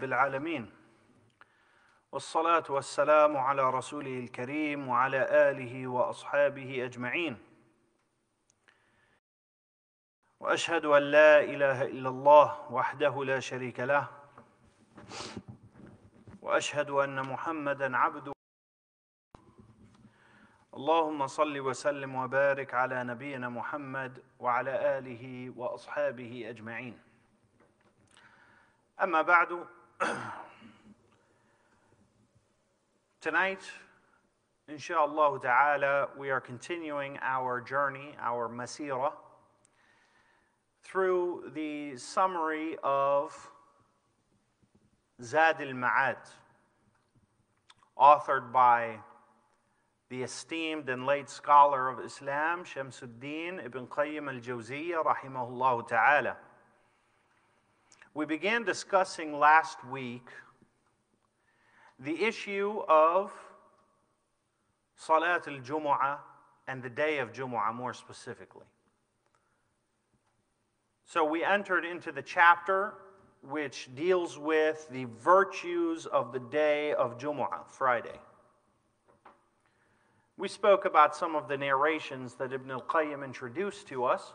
رب العالمين. والصلاة والسلام على رسوله الكريم وعلى آله وأصحابه أجمعين. وأشهد أن لا إله إلا الله وحده لا شريك له. وأشهد أن محمدا عبده. اللهم صل وسلم وبارك على نبينا محمد وعلى آله وأصحابه أجمعين. أما بعد Tonight, inshallah ta'ala, we are continuing our journey, our masira, through the summary of Zad al-Ma'ad, authored by the esteemed and late scholar of Islam, Shamsuddin ibn Qayyim al-Jawziyya, rahimahullah ta'ala. We began discussing last week the issue of Salat al-Jumu'ah and the day of Jumu'ah more specifically. So we entered into the chapter which deals with the virtues of the day of Jumu'ah, Friday. We spoke about some of the narrations that Ibn al-Qayyim introduced to us.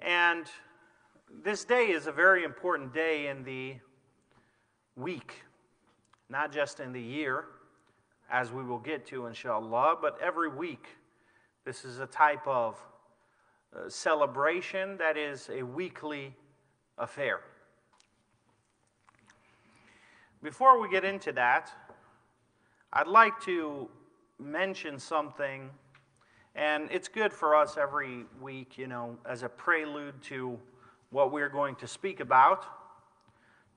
And this day is a very important day in the week, not just in the year, as we will get to, inshallah, but every week. This is a type of uh, celebration that is a weekly affair. Before we get into that, I'd like to mention something, and it's good for us every week, you know, as a prelude to what we're going to speak about,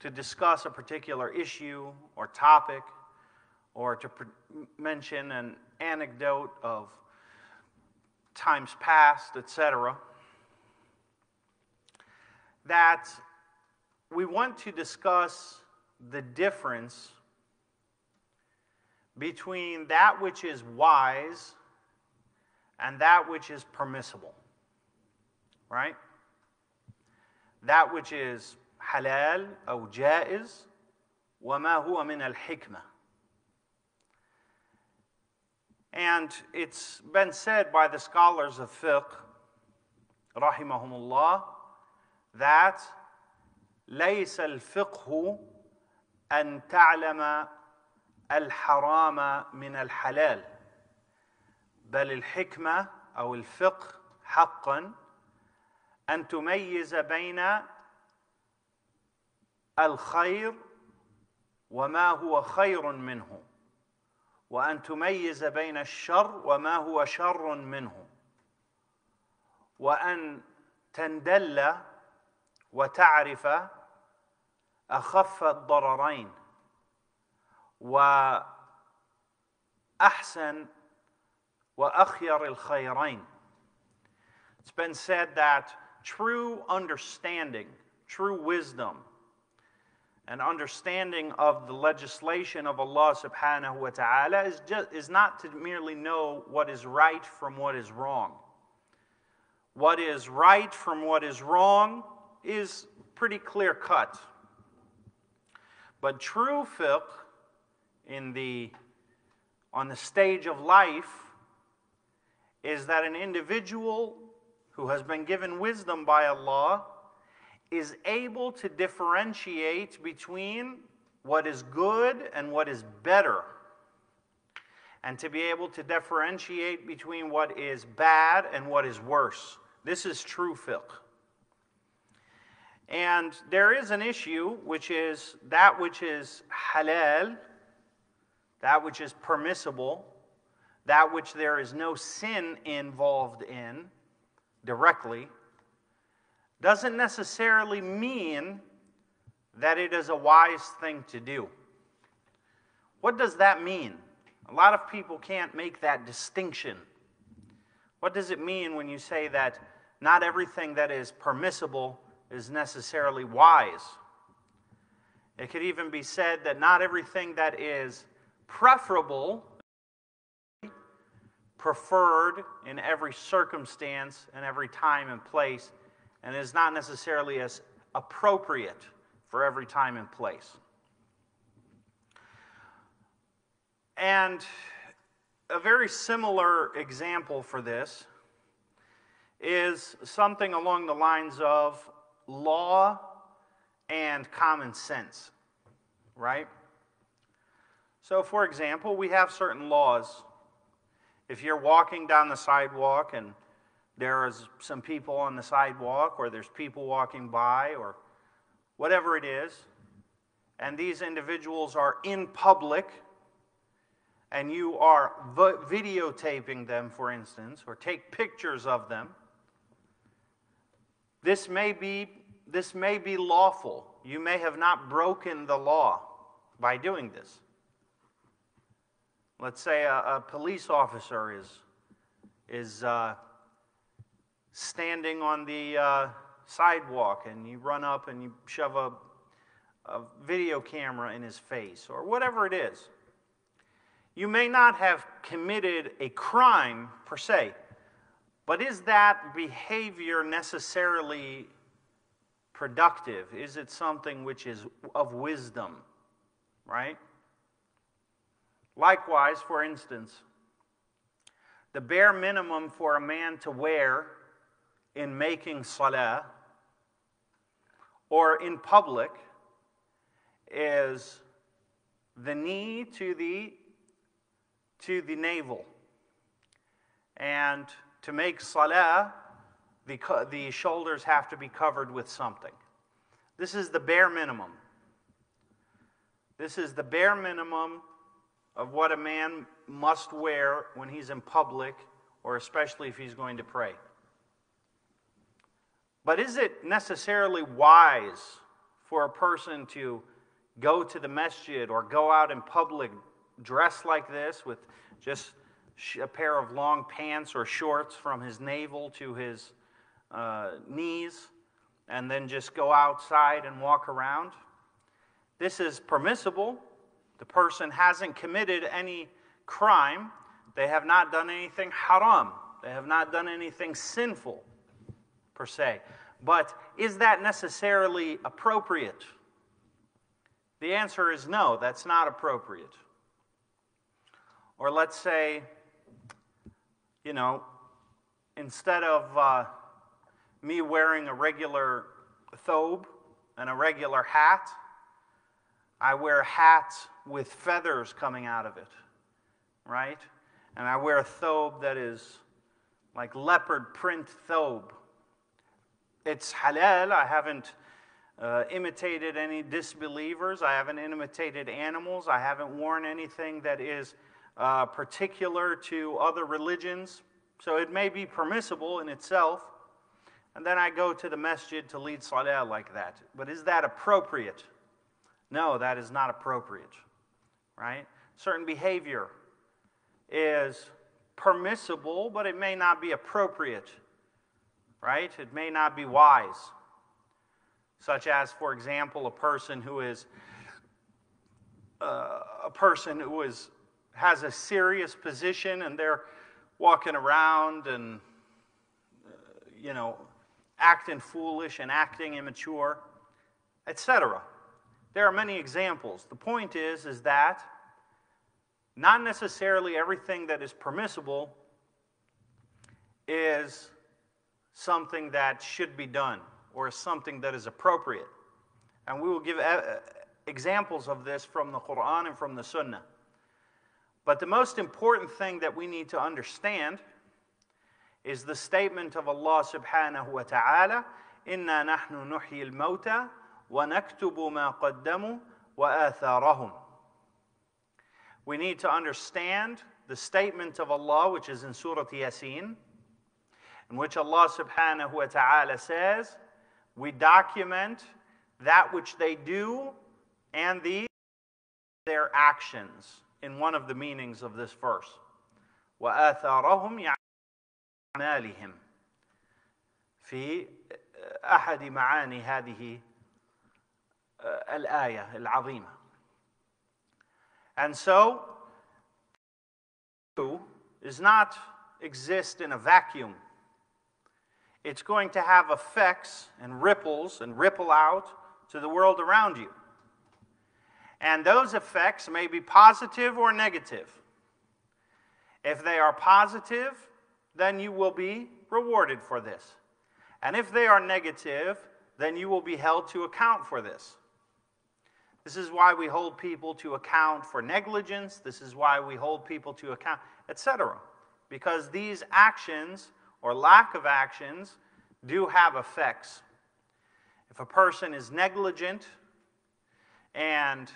to discuss a particular issue or topic, or to mention an anecdote of times past, etc. That we want to discuss the difference between that which is wise and that which is permissible. Right? That which is halal or jaiz وما هو من الحكمة. And it's been said by the scholars of fiqh, rahimahumullah, that ليس الفقه أن تعلم الحرام من الحلال بل الحكمة أو الفقه حقا أن تميز بين الخير وما هو خير منه وأن تميز بين الشر وما هو شر منه وأن تندل وتعرف أخف الضررين وأحسن وأخير الخيرين. It's been said that true understanding, true wisdom, and understanding of the legislation of Allah subhanahu wa ta'ala is, just, is not to merely know what is right from what is wrong. What is right from what is wrong is pretty clear cut. But true fiqh in the, on the stage of life is that an individual who has been given wisdom by Allah is able to differentiate between what is good and what is better, and to be able to differentiate between what is bad and what is worse. This is true fiqh. And there is an issue, which is that which is halal, that which is permissible, that which there is no sin involved in directly, doesn't necessarily mean that it is a wise thing to do. What does that mean? A lot of people can't make that distinction. What does it mean when you say that not everything that is permissible is necessarily wise? It could even be said that not everything that is preferable, preferred in every circumstance and every time and place, and is not necessarily as appropriate for every time and place. And a very similar example for this is something along the lines of law and common sense, right? So, for example, we have certain laws. If you're walking down the sidewalk and there is some people on the sidewalk, or there's people walking by, or whatever it is, and these individuals are in public, and you are videotaping them, for instance, or take pictures of them, this may be, this may be lawful. You may have not broken the law by doing this. Let's say a, a police officer is, is uh, standing on the uh, sidewalk and you run up and you shove a, a video camera in his face or whatever it is. You may not have committed a crime per se, but is that behavior necessarily productive? Is it something which is of wisdom? Right? Likewise, for instance, the bare minimum for a man to wear in making salah or in public is the knee to the to the navel. And to make salah, the, the shoulders have to be covered with something. This is the bare minimum. This is the bare minimum of what a man must wear when he's in public, or especially if he's going to pray. But is it necessarily wise for a person to go to the masjid or go out in public dressed like this with just a pair of long pants or shorts from his navel to his uh, knees and then just go outside and walk around? This is permissible. The person hasn't committed any crime. They have not done anything haram. They have not done anything sinful, per se. But is that necessarily appropriate? The answer is no, that's not appropriate. Or let's say, you know, instead of uh, me wearing a regular thobe and a regular hat, I wear hats with feathers coming out of it, right? And I wear a thobe that is like leopard print thobe. It's halal. I haven't uh, imitated any disbelievers. I haven't imitated animals. I haven't worn anything that is uh, particular to other religions. So it may be permissible in itself. And then I go to the masjid to lead salah like that. But is that appropriate? No, that is not appropriate. Right? Certain behavior is permissible, but it may not be appropriate. Right? It may not be wise. Such as, for example, a person who is uh, a person who is has a serious position and they're walking around and, uh, you know, acting foolish and acting immature, etc. There are many examples. The point is, is that not necessarily everything that is permissible is something that should be done or something that is appropriate. And we will give uh, uh, examples of this from the Quran and from the Sunnah. But the most important thing that we need to understand is the statement of Allah subhanahu wa ta'ala, Inna nahnu nuhyi al ونكتب ما قدموا وآثارهم We need to understand the statement of Allah which is in Surah Yasin in which Allah subhanahu wa ta'ala says we document that which they do and the, their actions in one of the meanings of this verse. وآثارهم أعمالهم في أحد معاني هذه الآية العظيمة. And so, is not exist in a vacuum. It's going to have effects and ripples and ripple out to the world around you. And those effects may be positive or negative. If they are positive, then you will be rewarded for this. And if they are negative, then you will be held to account for this. This is why we hold people to account for negligence. This is why we hold people to account, etc. Because these actions or lack of actions do have effects. If a person is negligent and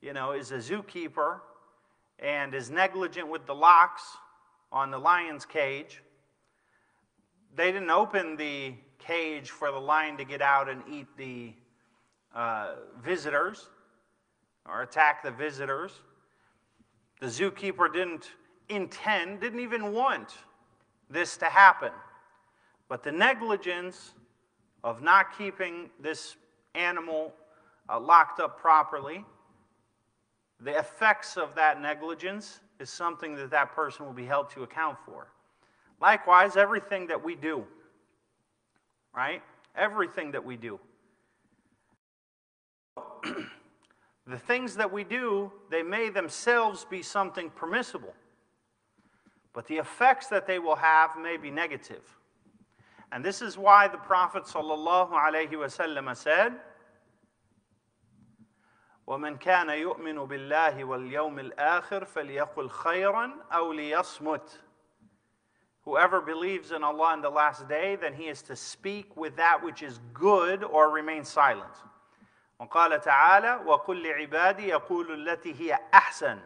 you know is a zookeeper and is negligent with the locks on the lion's cage, they didn't open the cage for the lion to get out and eat the uh, visitors or attack the visitors. The zookeeper didn't intend, didn't even want this to happen. But the negligence of not keeping this animal uh, locked up properly, the effects of that negligence is something that that person will be held to account for. Likewise, everything that we do, right? Everything that we do. the things that we do, they may themselves be something permissible, but the effects that they will have may be negative. And this is why the Prophet ﷺ said, ومن كان يؤمن بالله واليوم الآخر فليقل خيرا أو ليصمت Whoever believes in Allah in the last day, then he is to speak with that which is good or remain silent. وقال تعالى وقل لعبادي يقول التي هي أحسن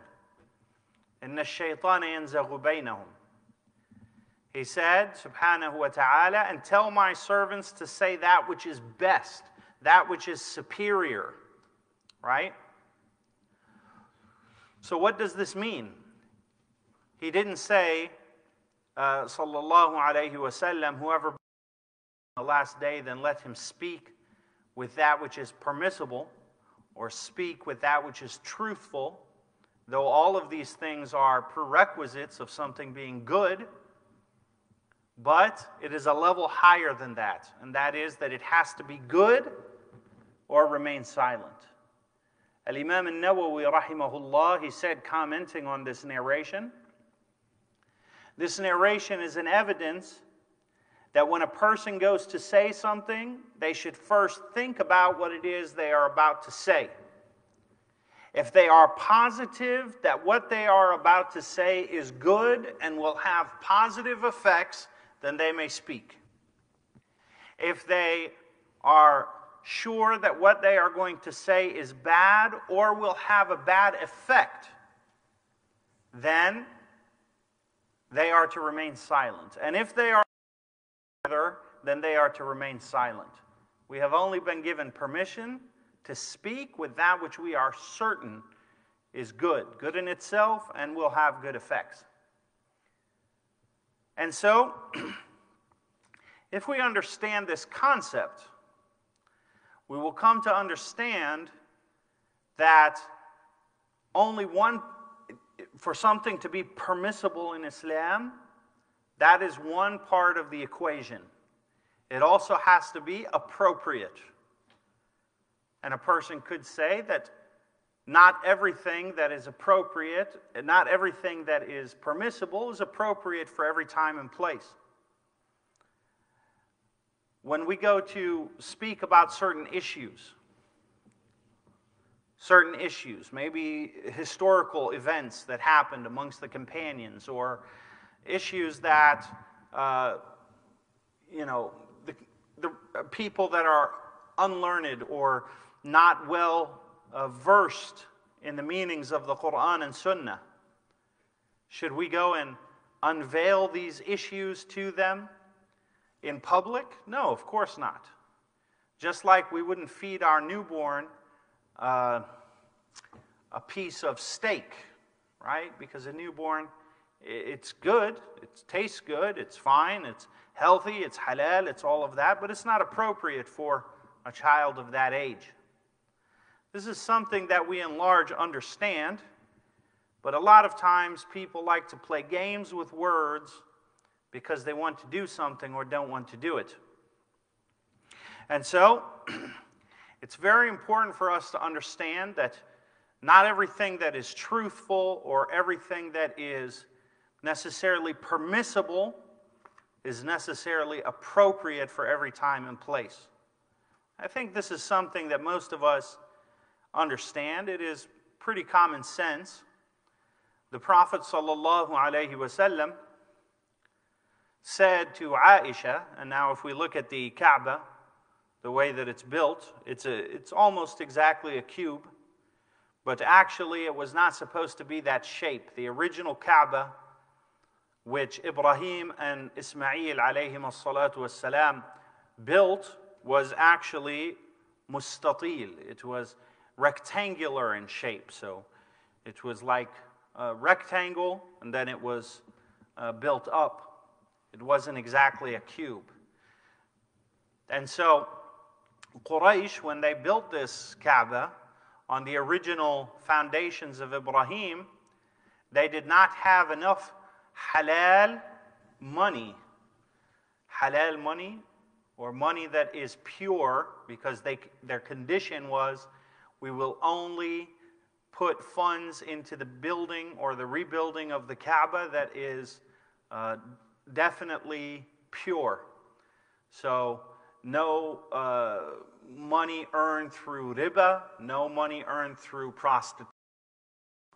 إن الشيطان ينزغ بينهم He said, subhanahu wa ta'ala, and tell my servants to say that which is best, that which is superior. Right? So, what does this mean? He didn't say, uh, sallallahu alayhi wasallam, whoever the last day, then let him speak with that which is permissible or speak with that which is truthful, though all of these things are prerequisites of something being good. But it is a level higher than that, and that is that it has to be good or remain silent. Al Imam al Nawawi, rahimahullah, he said, commenting on this narration, this narration is an evidence that when a person goes to say something, they should first think about what it is they are about to say. If they are positive that what they are about to say is good and will have positive effects, then they may speak. If they are sure that what they are going to say is bad or will have a bad effect, then they are to remain silent. And if they are then they are to remain silent. We have only been given permission to speak with that which we are certain is good, good in itself, and will have good effects. And so, if we understand this concept, we will come to understand that only one, for something to be permissible in Islam, that is one part of the equation. It also has to be appropriate. And a person could say that not everything that is appropriate, not everything that is permissible is appropriate for every time and place. When we go to speak about certain issues, certain issues, maybe historical events that happened amongst the companions, or issues that, uh, you know, the, the people that are unlearned or not well uh, versed in the meanings of the Quran and Sunnah. Should we go and unveil these issues to them in public? No, of course not. Just like we wouldn't feed our newborn uh, a piece of steak, right? Because a newborn it's good, it tastes good, it's fine, it's healthy, it's halal, it's all of that, but it's not appropriate for a child of that age. This is something that we in large understand, but a lot of times people like to play games with words because they want to do something or don't want to do it. And so, It's very important for us to understand that not everything that is truthful or everything that is necessarily permissible is necessarily appropriate for every time and place. I think this is something that most of us understand. It is pretty common sense. The Prophet ﷺ said to Aisha, and now if we look at the Kaaba, the way that it's built, it's, a, it's almost exactly a cube, but actually it was not supposed to be that shape. The original Kaaba, which Ibrahim and Ismail alayhim as built, was actually mustatil. It was rectangular in shape. So it was like a rectangle, and then it was uh, built up. It wasn't exactly a cube. And so Quraysh, when they built this Kaaba on the original foundations of Ibrahim, they did not have enough halal money. Halal money, or money that is pure, because they, their condition was we will only put funds into the building or the rebuilding of the Kaaba that is uh, definitely pure. So, no uh, money earned through riba, no money earned through prostitution,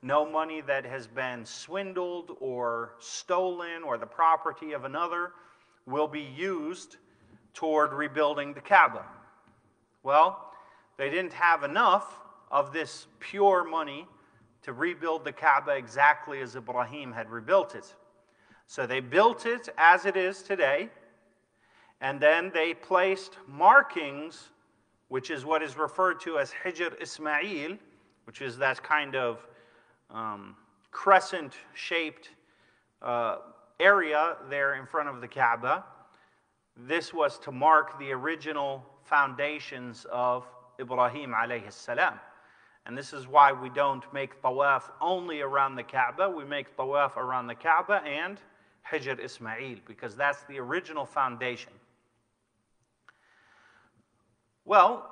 no money that has been swindled or stolen or the property of another will be used toward rebuilding the Kaaba. Well, they didn't have enough of this pure money to rebuild the Kaaba exactly as Ibrahim had rebuilt it. So they built it as it is today, and then they placed markings, which is what is referred to as Hijr Ismail, which is that kind of um, crescent shaped uh, area there in front of the Kaaba. This was to mark the original foundations of Ibrahim alayhi salam. And this is why we don't make tawaf only around the Kaaba. We make tawaf around the Kaaba and Hijr Ismail, because that's the original foundation. Well,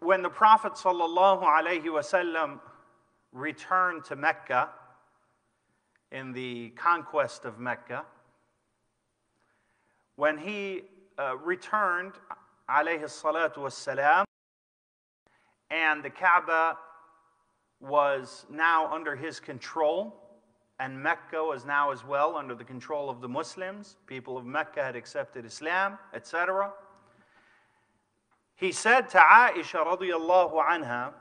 when the Prophet ﷺ returned to Mecca in the conquest of Mecca, when he uh, returned, alayhi salatu wassalam, and the Kaaba was now under his control, and Mecca was now as well under the control of the Muslims. People of Mecca had accepted Islam, etc. He said to Aisha radiallahu anha,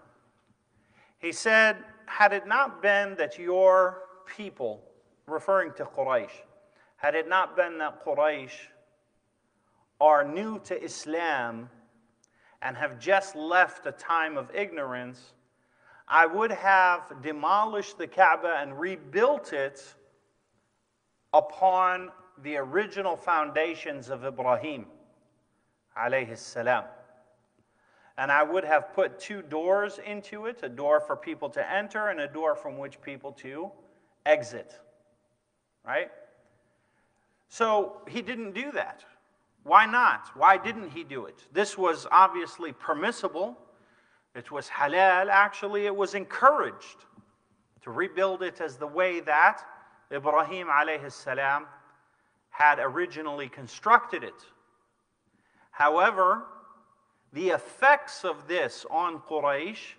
he said, had it not been that your people, referring to Quraysh, had it not been that Quraysh are new to Islam and have just left a time of ignorance, I would have demolished the Kaaba and rebuilt it upon the original foundations of Ibrahim alayhi salam. And I would have put two doors into it a door for people to enter and a door from which people to exit. Right? So he didn't do that. Why not? Why didn't he do it? This was obviously permissible. It was halal. Actually, it was encouraged to rebuild it as the way that Ibrahim salam had originally constructed it. However, the effects of this on Quraysh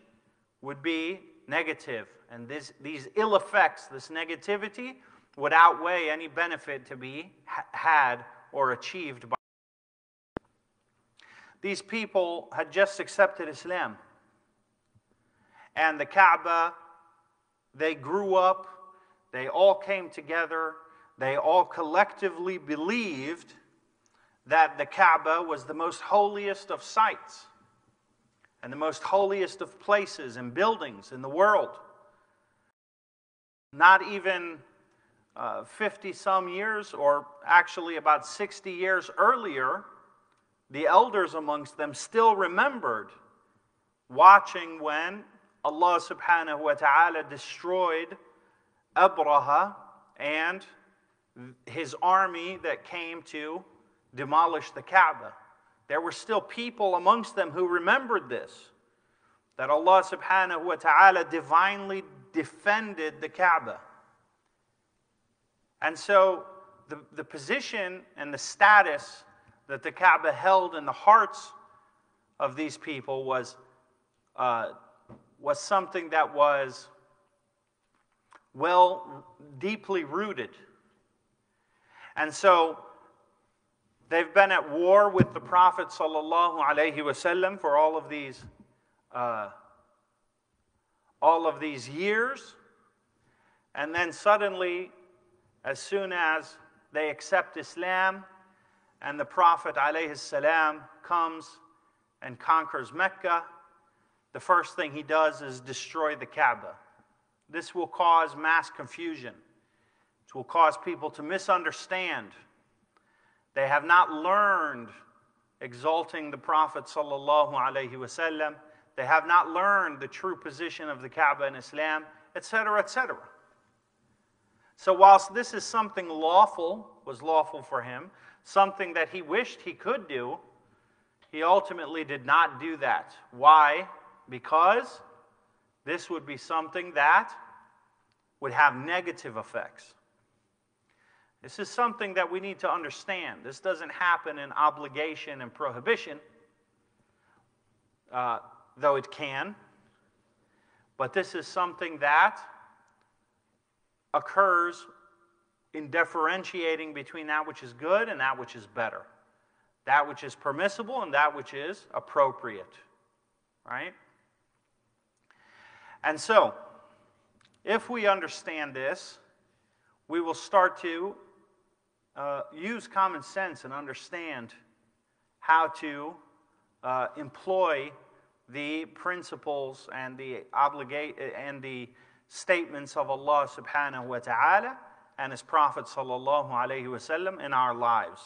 would be negative, and this, these ill effects, this negativity, would outweigh any benefit to be had or achieved by. These people had just accepted Islam. And the Kaaba, they grew up, they all came together, they all collectively believed that the Kaaba was the most holiest of sites and the most holiest of places and buildings in the world. Not even 50 uh, some years, or actually about 60 years earlier, the elders amongst them still remembered watching when Allah subhanahu wa ta'ala destroyed Abraha and his army that came to demolish the Kaaba. There were still people amongst them who remembered this. that Allah subhanahu wa ta'ala divinely defended the Kaaba. And so the, the position and the status that the Kaaba held in the hearts of these people was, uh, was something that was well, deeply rooted. And so they've been at war with the Prophet wasallam for all of these, uh, all of these years, and then suddenly, as soon as they accept Islam, and the Prophet salam comes and conquers Mecca, the first thing he does is destroy the Kaaba. This will cause mass confusion. It will cause people to misunderstand. They have not learned exalting the Prophet sallallahu alaihi wasallam. They have not learned the true position of the Kaaba in Islam, etc., etc. So, whilst this is something lawful, was lawful for him, something that he wished he could do, he ultimately did not do that. Why? Because this would be something that would have negative effects. This is something that we need to understand. This doesn't happen in obligation and prohibition, uh, though it can. But this is something that occurs in differentiating between that which is good and that which is better, that which is permissible and that which is appropriate. Right? And so, if we understand this, we will start to uh, use common sense and understand how to uh, employ the principles and the obligate and the statements of Allah subhanahu wa ta'ala and his prophet sallallahu alayhi wasallam in our lives.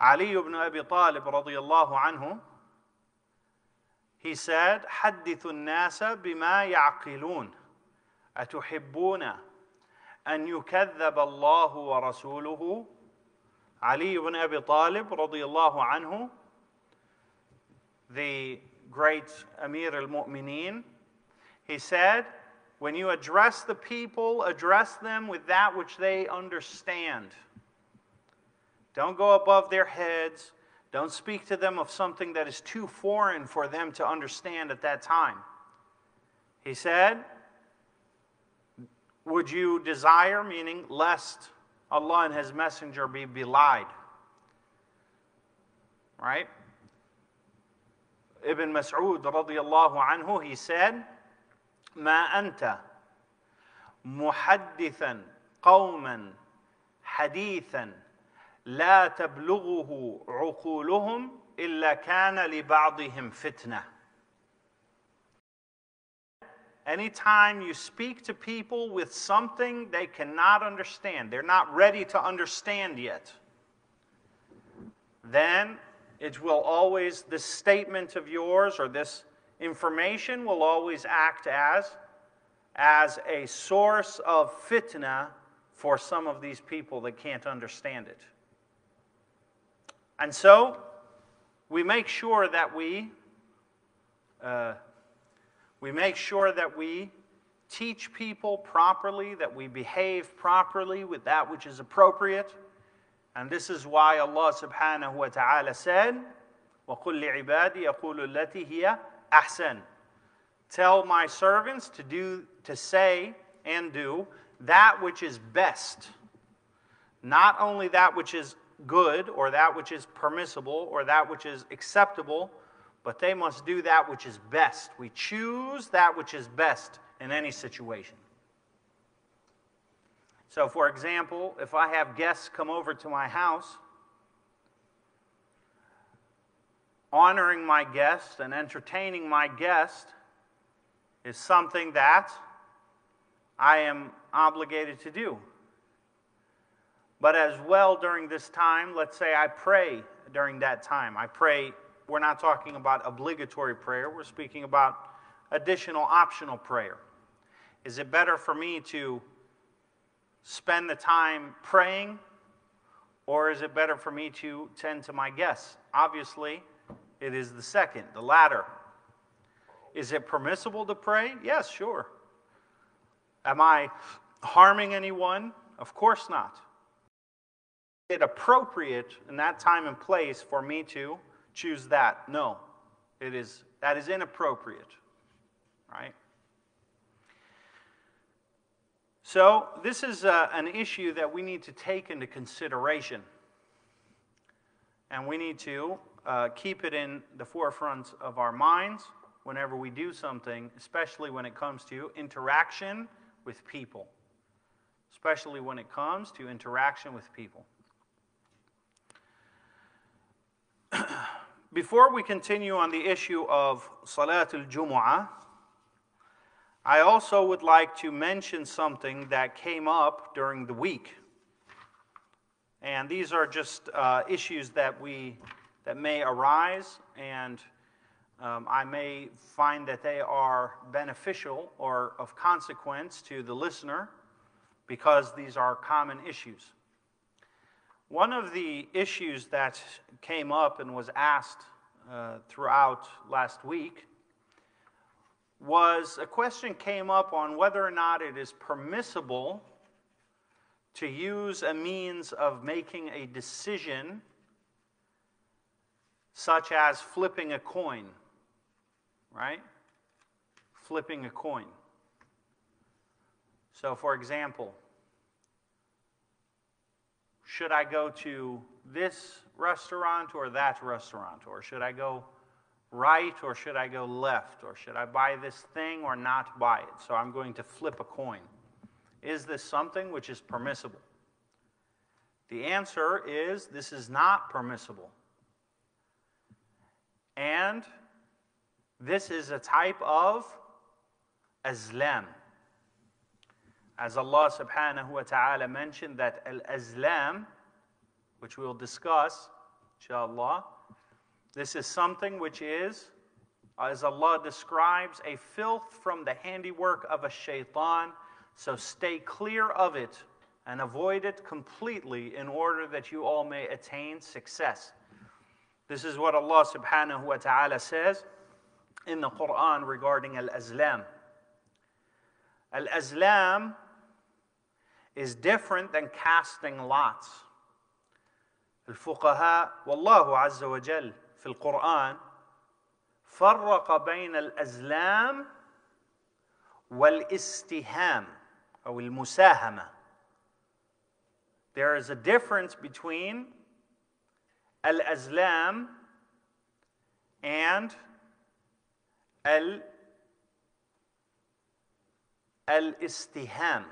Ali ibn Abi Talib radiyallahu anhu he said, حدثوا الناس بما يعقلون أتحبون أن يكذب الله ورسوله Ali ibn Abi Talib radiallahu anhu, the great Amir al-Mu'mineen, he said, when you address the people, address them with that which they understand. Don't go above their heads. Don't speak to them of something that is too foreign for them to understand at that time. He said, Would you desire, meaning lest Allah and His Messenger be belied? Right? Ibn Mas'ud radiallahu anhu, he said, ما أنت محدثا قوما حديثا لا تبلغه عقولهم إلا كان لبعضهم فتنة Anytime you speak to people with something they cannot understand, they're not ready to understand yet, then it will always, this statement of yours or this information will always act as, as a source of fitna for some of these people that can't understand it. And so we make sure that we uh, we make sure that we teach people properly, that we behave properly with that which is appropriate. And this is why Allah subhanahu wa ta'ala said, وَقُلْ لِعِبَادِي يَقُولُ الَّتِي هِيَ أَحْسَنُ Tell my servants to do, to say and do that which is best. Not only that which is good or that which is permissible or that which is acceptable, but they must do that which is best. We choose that which is best in any situation. So, for example, if I have guests come over to my house, honoring my guest and entertaining my guest is something that I am obligated to do. But as well during this time, let's say I pray during that time. I pray, we're not talking about obligatory prayer, we're speaking about additional optional prayer. Is it better for me to spend the time praying, or is it better for me to tend to my guests? Obviously, It is the second, the latter. Is it permissible to pray? Yes, sure. Am I harming anyone? Of course not. Is it appropriate in that time and place for me to choose that? No. It is that is inappropriate. Right? So, this is uh, an issue that we need to take into consideration. And we need to uh, keep it in the forefront of our minds whenever we do something, especially when it comes to interaction with people. Especially when it comes to interaction with people. Before we continue on the issue of Salatul Jumu'ah, I also would like to mention something that came up during the week. And these are just uh, issues that we that may arise, and um, I may find that they are beneficial or of consequence to the listener because these are common issues. One of the issues that came up and was asked uh, throughout last week was a question came up on whether or not it is permissible to use a means of making a decision such as flipping a coin, right? Flipping a coin. So, for example, should I go to this restaurant or that restaurant? Or should I go right or should I go left? Or should I buy this thing or not buy it? So I'm going to flip a coin. Is this something which is permissible? The answer is this is not permissible. And this is a type of azlam. As Allah subhanahu wa ta'ala mentioned that al-azlam, which we'll discuss, inshallah, this is something which is, as Allah describes, a filth from the handiwork of a shaitan. So stay clear of it and avoid it completely in order that you all may attain success. This is what Allah subhanahu wa ta'ala says in the Quran regarding Al Azlam. Al Azlam is different than casting lots. الفقهاء والله عز وجل في القرآن فرق بين الأزلام والاستهام أو المساهمة. There is a difference between al azlam and al al istiham.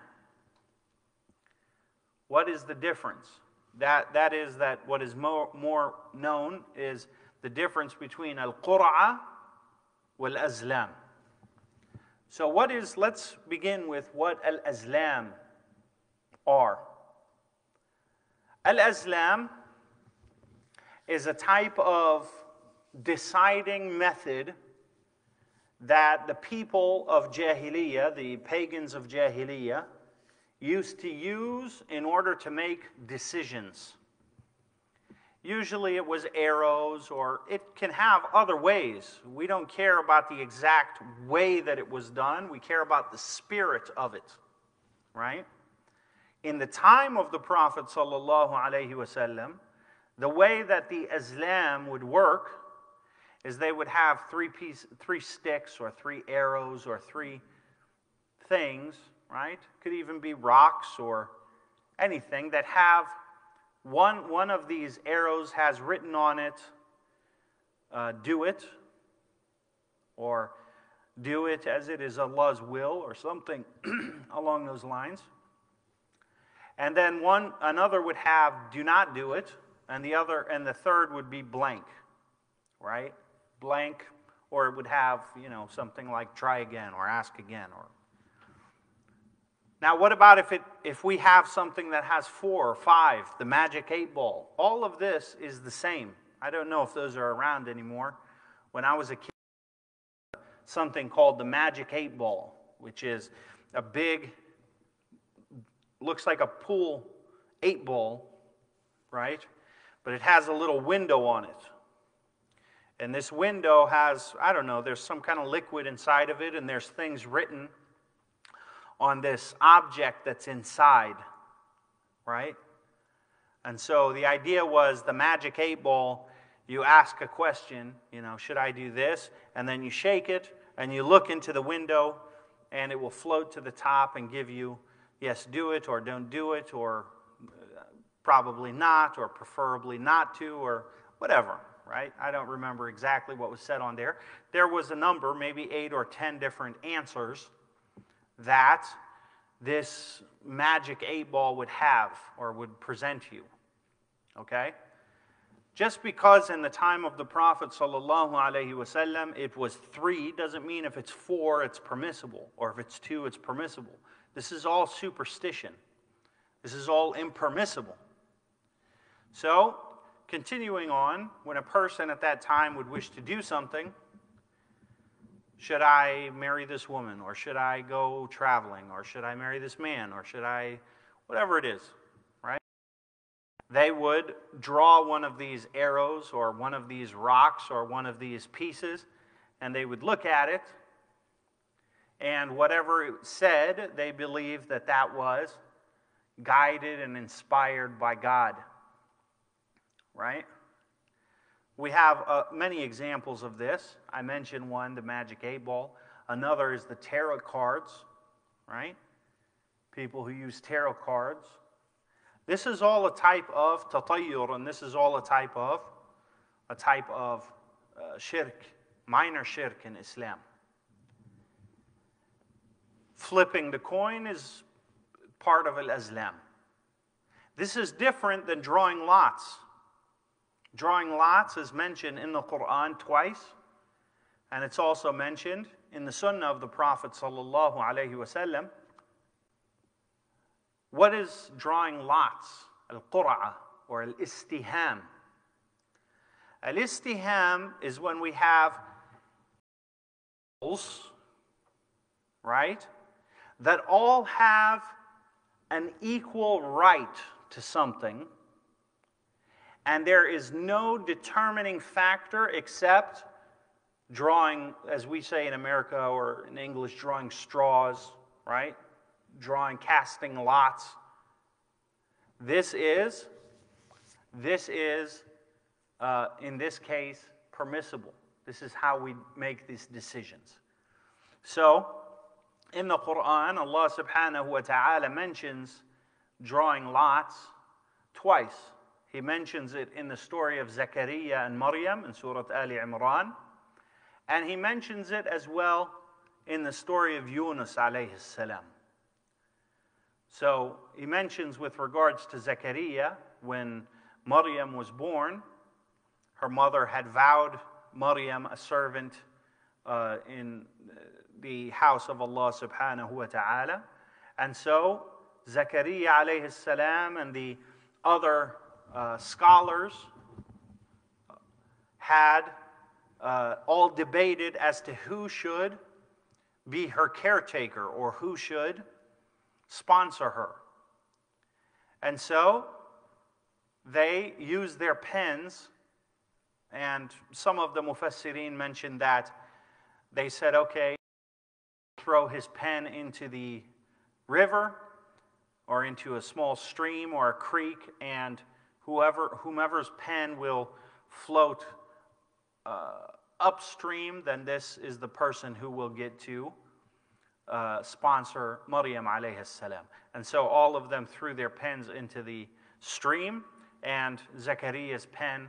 what is the difference? That, that is that what is more, more known is the difference between al qur'a wal azlam. So, what is, let's begin with what al azlam are. Al azlam is a type of deciding method that the people of Jahiliyyah, the pagans of Jahiliyyah, used to use in order to make decisions. Usually it was arrows, or it can have other ways. We don't care about the exact way that it was done, we care about the spirit of it, right? In the time of the Prophet, wasallam, the way that the azlam would work is they would have three, piece, three sticks or three arrows or three things, right? Could even be rocks or anything that have one, one of these arrows has written on it, uh, do it, or do it as it is Allah's will, or something along those lines. And then one, another would have, do not do it, and the other and the third would be blank right blank or it would have you know something like try again or ask again or now what about if it if we have something that has four or five the magic eight ball? All of this is the same. I don't know if those are around anymore. When i was a kid something called the magic eight ball which is a big looks like a pool eight ball right? But it has a little window on it. And this window has, I don't know, there's some kind of liquid inside of it, and there's things written on this object that's inside, right? And so the idea was the magic eight ball, you ask a question, you know, should I do this? And then you shake it, and you look into the window, and it will float to the top and give you, yes, do it, or don't do it, or uh, probably not, or preferably not to, or whatever, right? I don't remember exactly what was said on there. There was a number, maybe eight or ten different answers that this magic eight ball would have or would present you. Okay? Just because in the time of the Prophet wasallam it was three doesn't mean if it's four it's permissible or if it's two it's permissible. This is all superstition. This is all impermissible. So Continuing on, when a person at that time would wish to do something, should I marry this woman, or should I go traveling, or should I marry this man, or should I, whatever it is, right? They would draw one of these arrows, or one of these rocks, or one of these pieces, and they would look at it, and whatever it said, they believed that that was guided and inspired by God right? We have uh, many examples of this. I mentioned one, the magic eight ball. Another is the tarot cards, right? People who use tarot cards. This is all a type of tatayyur, and this is all a type of a type of uh, shirk, minor shirk in Islam. Flipping the coin is part of al-azlam. This is different than drawing lots. Drawing lots is mentioned in the Quran twice, and it's also mentioned in the Sunnah of the Prophet. What is drawing lots? Al-qur'a or al-istiham. Al-istiham is when we have right, that all have an equal right to something and there is no determining factor except drawing, as we say in America or in English, drawing straws, right? Drawing, casting lots. This is, this is, uh, in this case, permissible. This is how we make these decisions. So, in the Quran, Allah subhanahu wa ta'ala mentions drawing lots twice. He mentions it in the story of Zechariah and Maryam in Surah Ali Imran. And he mentions it as well in the story of Yunus alayhi salam. So he mentions with regards to Zechariah, when Maryam was born, her mother had vowed Maryam a servant uh, in the house of Allah subhanahu wa ta'ala. And so Zechariah alayhi salam and the other uh, scholars had uh, all debated as to who should be her caretaker or who should sponsor her. And so they used their pens, and some of the Mufassirin mentioned that they said, okay, throw his pen into the river or into a small stream or a creek and Whoever, whomever's pen will float uh, upstream, then this is the person who will get to uh, sponsor Maryam alayhi salam. And so all of them threw their pens into the stream, and Zechariah's pen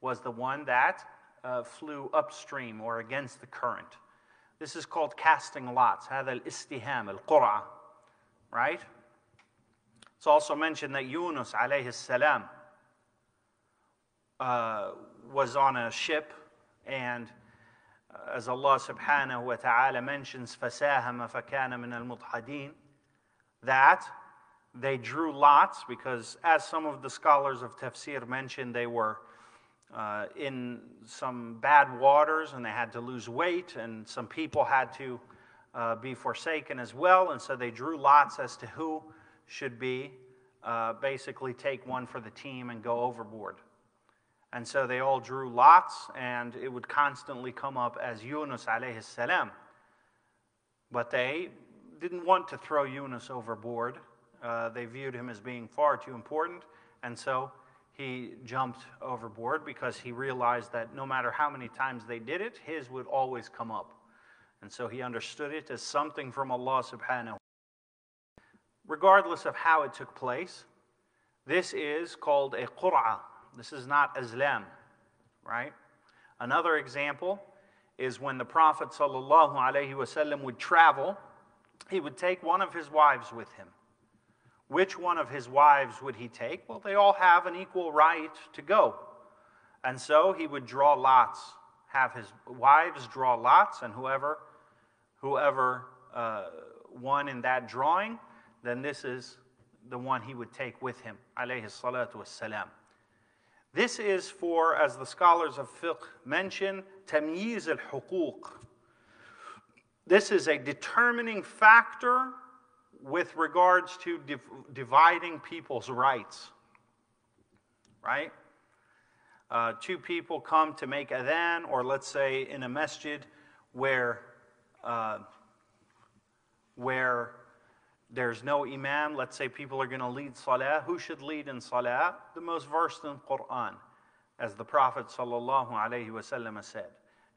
was the one that uh, flew upstream or against the current. This is called casting lots. هذا الاستهام القرعة, right? It's also mentioned that Yunus alayhi salam uh, was on a ship, and uh, as Allah subhanahu wa ta'ala mentions, فَسَاهَمَ فَكَانَ مِنَ الْمُدْحَضِينَ that they drew lots because, as some of the scholars of tafsir mentioned, they were uh, in some bad waters and they had to lose weight, and some people had to uh, be forsaken as well. And so they drew lots as to who should be uh, basically take one for the team and go overboard. And so they all drew lots, and it would constantly come up as Yunus alayhi salam. But they didn't want to throw Yunus overboard. Uh, they viewed him as being far too important, and so he jumped overboard because he realized that no matter how many times they did it, his would always come up. And so he understood it as something from Allah subhanahu. Regardless of how it took place, this is called a qur'ah. This is not azlam, right? Another example is when the Prophet ﷺ would travel, he would take one of his wives with him. Which one of his wives would he take? Well, they all have an equal right to go. And so he would draw lots, have his wives draw lots, and whoever, whoever uh, won in that drawing, then this is the one he would take with him, alayhi salatu wassalam. This is for, as the scholars of fiqh mention, tamyiz al-huquq. This is a determining factor with regards to div- dividing people's rights. Right? Uh, two people come to make adhan, or let's say in a masjid where, uh, where there's no imam, let's say people are going to lead salah. Who should lead in salah? The most versed in Quran, as the Prophet ﷺ said.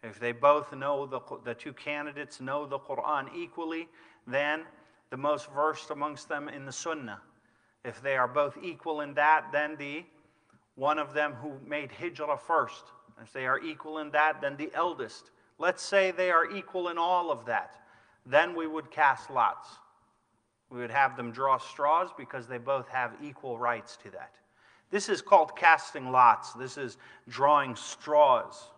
If they both know the, the two candidates know the Quran equally, then the most versed amongst them in the Sunnah. If they are both equal in that, then the one of them who made hijrah first. If they are equal in that, then the eldest. Let's say they are equal in all of that. Then we would cast lots. We would have them draw straws because they both have equal rights to that. This is called casting lots. This is drawing straws.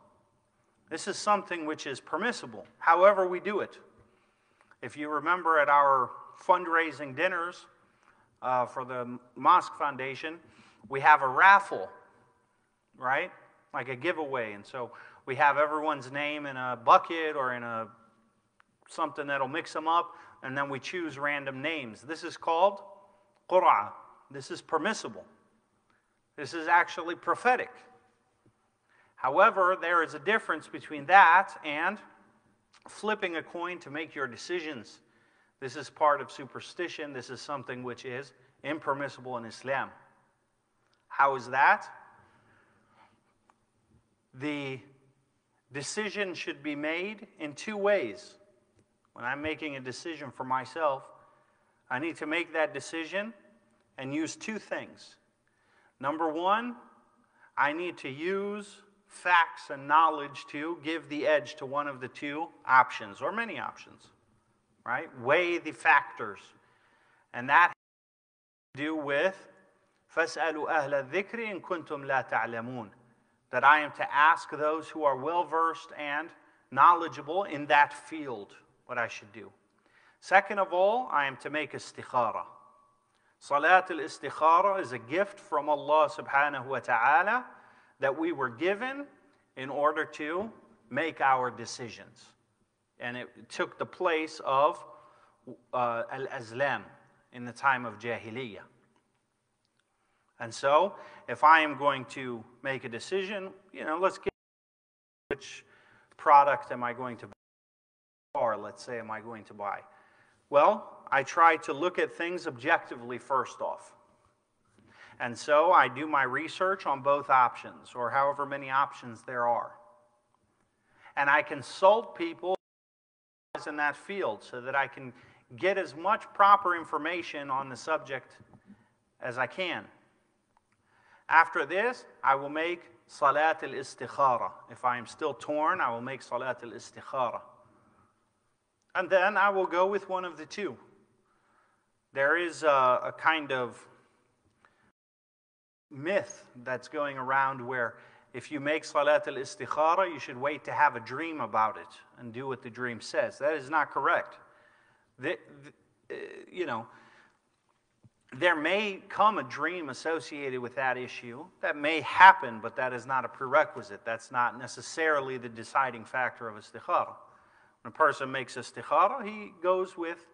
This is something which is permissible, however, we do it. If you remember at our fundraising dinners uh, for the Mosque Foundation, we have a raffle, right? Like a giveaway. And so we have everyone's name in a bucket or in a something that'll mix them up, and then we choose random names. This is called qur'ah. This is permissible. This is actually prophetic. However, there is a difference between that and flipping a coin to make your decisions. This is part of superstition. This is something which is impermissible in Islam. How is that? The decision should be made in two ways When I'm making a decision for myself, I need to make that decision and use two things. Number one, I need to use facts and knowledge to give the edge to one of the two options or many options, right? Weigh the factors. And that has to do with فَاسْأَلُوا أَهْلَ الذِّكْرِ إِن كُنْتُمْ لَا تَعْلَمُونَ That I am to ask those who are well versed and knowledgeable in that field what I should do. Second of all, I am to make istikhara. Salat al-istikhara is a gift from Allah subhanahu wa ta'ala that we were given in order to make our decisions. And it took the place of uh, al azlam in the time of Jahiliyyah. And so, if I am going to make a decision, you know, let's get which product am I going to buy, or let's say, am I going to buy? Well, I try to look at things objectively first off. And so I do my research on both options, or however many options there are. And I consult people in that field so that I can get as much proper information on the subject as I can. After this, I will make Salat al Istikhara. If I am still torn, I will make Salat al Istikhara. And then I will go with one of the two. There is a, a kind of myth that's going around where if you make Salat al Istikhara, you should wait to have a dream about it and do what the dream says. That is not correct. The, the, uh, you know, there may come a dream associated with that issue. That may happen, but that is not a prerequisite. That's not necessarily the deciding factor of istikhara. When a person makes a istikhara, he goes with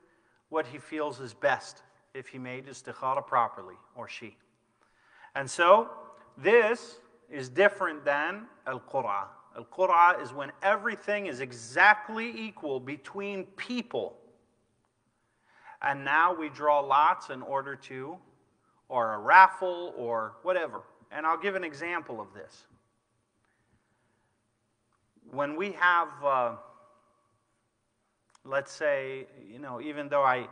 what he feels is best if he made istikhara properly, or she. And so, this is different than al qur'a. Al qur'a is when everything is exactly equal between people. And now we draw lots in order to, or a raffle, or whatever. And I'll give an example of this. When we have, uh, let's say, you know, even though I,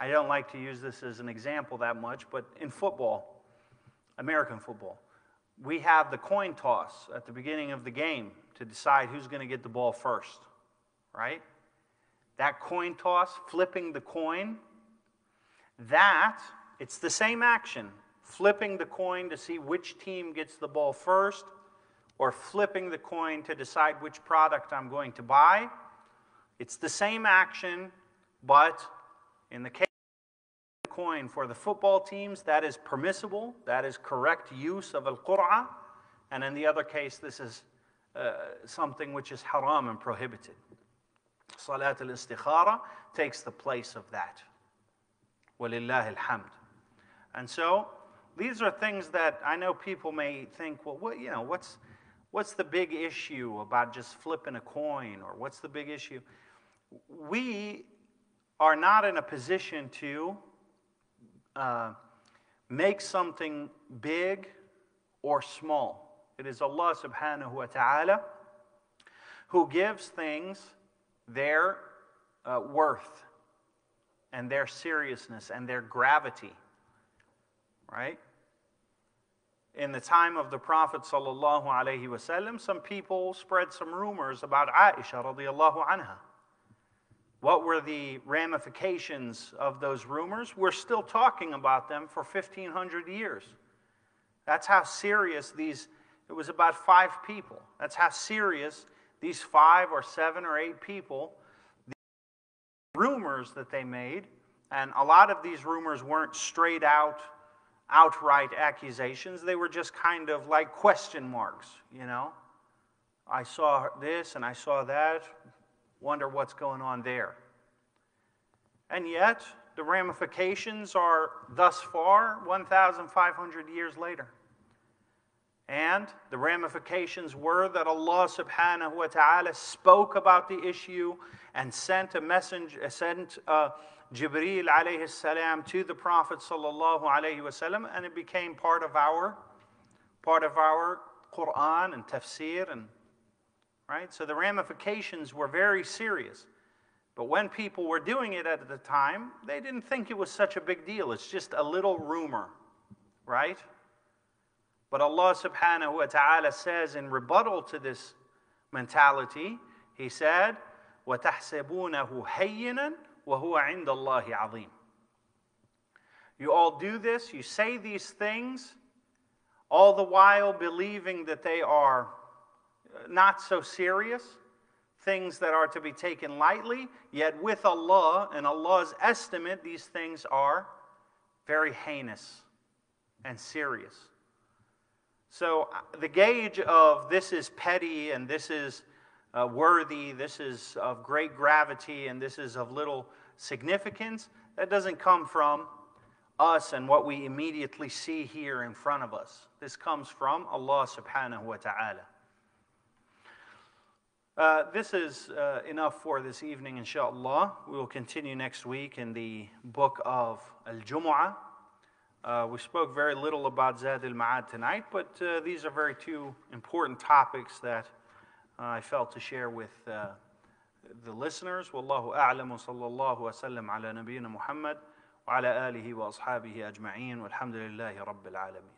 I don't like to use this as an example that much, but in football, American football, we have the coin toss at the beginning of the game to decide who's going to get the ball first, right? That coin toss, flipping the coin, that, it's the same action. Flipping the coin to see which team gets the ball first, or flipping the coin to decide which product I'm going to buy. It's the same action, but in the case of the coin for the football teams, that is permissible, that is correct use of al qur'a, and in the other case, this is uh, something which is haram and prohibited. Salat al istikhara takes the place of that. Walillah alhamd. And so, these are things that I know people may think, well, what, you know, what's, what's the big issue about just flipping a coin, or what's the big issue? We are not in a position to uh, make something big or small. It is Allah subhanahu wa ta'ala who gives things their uh, worth and their seriousness and their gravity. Right? In the time of the Prophet sallallahu alaihi wasallam, some people spread some rumors about Aisha radiallahu anha. What were the ramifications of those rumors? We're still talking about them for 1500 years. That's how serious these it was about 5 people. That's how serious these 5 or 7 or 8 people the rumors that they made, and a lot of these rumors weren't straight out, outright accusations. They were just kind of like question marks, you know. I saw this and I saw that. Wonder what's going on there. And yet, the ramifications are thus far 1,500 years later. And the ramifications were that Allah subhanahu wa ta'ala spoke about the issue and sent a messenger, sent uh, Jibreel alayhi salam to the Prophet sallallahu alayhi wasallam, and it became part of our part of our Quran and tafsir and right. So the ramifications were very serious. But when people were doing it at the time, they didn't think it was such a big deal. It's just a little rumor, right? But Allah subhanahu wa ta'ala says in rebuttal to this mentality, He said, وَتَحْسَبُونَهُ هَيِّنًا وَهُوَ عِنْدَ اللَّهِ عَظِيمٌ You all do this, you say these things, all the while believing that they are not so serious, things that are to be taken lightly, yet with Allah and Allah's estimate, these things are very heinous and serious. So uh, the gauge of this is petty and this is uh, worthy, this is of great gravity, and this is of little significance, that doesn't come from us and what we immediately see here in front of us. This comes from Allah subhanahu wa ta'ala. Uh, this is uh, enough for this evening, inshallah. We will continue next week in the book of Al Jumu'ah. Uh, we spoke very little about Zad al Ma'ad tonight, but uh, these are very two important topics that I felt to share with uh, the listeners. Wallahu a'lam wa sallallahu wa sallam ala nabiyyina Muhammad wa ala alihi wa ashabihi ajma'in walhamdulillahi rabbil alamin.